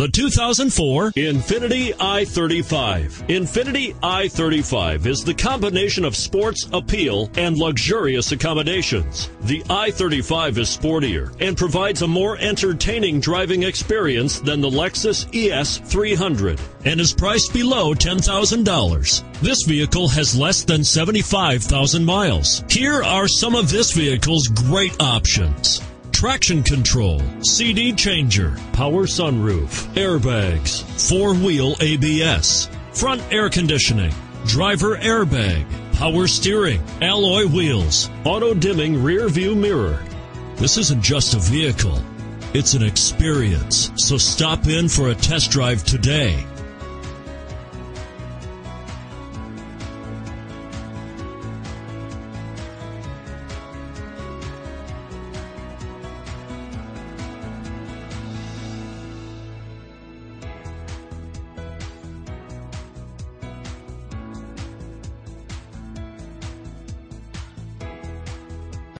The 2004 Infiniti i35. Infiniti i35 is the combination of sports appeal and luxurious accommodations. The i35 is sportier and provides a more entertaining driving experience than the Lexus ES 300 and is priced below $10,000. This vehicle has less than 75,000 miles. Here are some of this vehicle's great options traction control, CD changer, power sunroof, airbags, four wheel ABS, front air conditioning, driver airbag, power steering, alloy wheels, auto dimming rear view mirror. This isn't just a vehicle, it's an experience. So stop in for a test drive today.